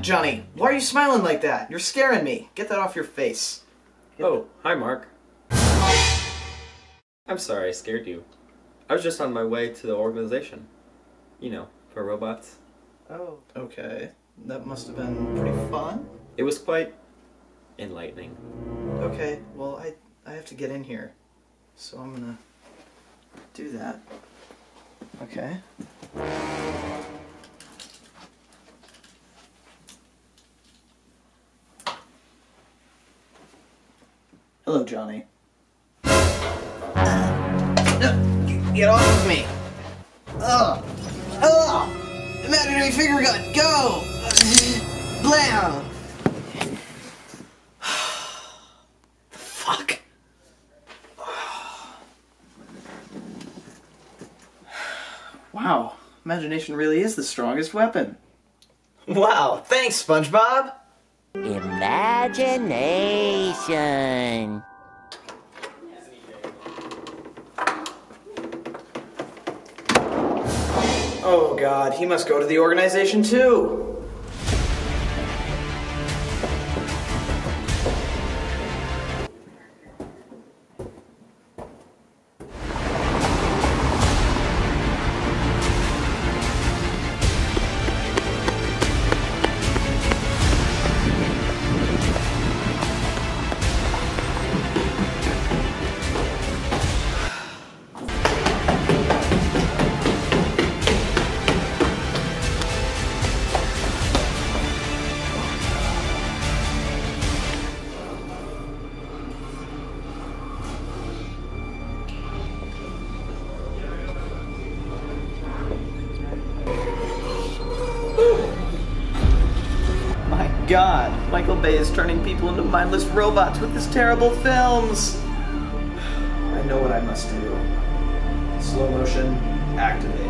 Johnny, why are you smiling like that? You're scaring me. Get that off your face. Oh, hi, Mark. I'm sorry I scared you. I was just on my way to the organization. You know, for robots. Oh. Okay. That must have been pretty fun. It was quite enlightening. Okay, well, I, I have to get in here. So I'm gonna do that. Okay. Hello, Johnny. No, get off of me! Ugh! Ugh! Imaginary finger gun, go! Blam! Fuck! Wow, imagination really is the strongest weapon. Wow, thanks, SpongeBob! Imagination. Oh god, he must go to the organization too. God, Michael Bay is turning people into mindless robots with his terrible films! I know what I must do. Slow motion, activate.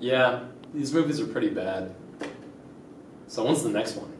Yeah, these movies are pretty bad. So when's the next one?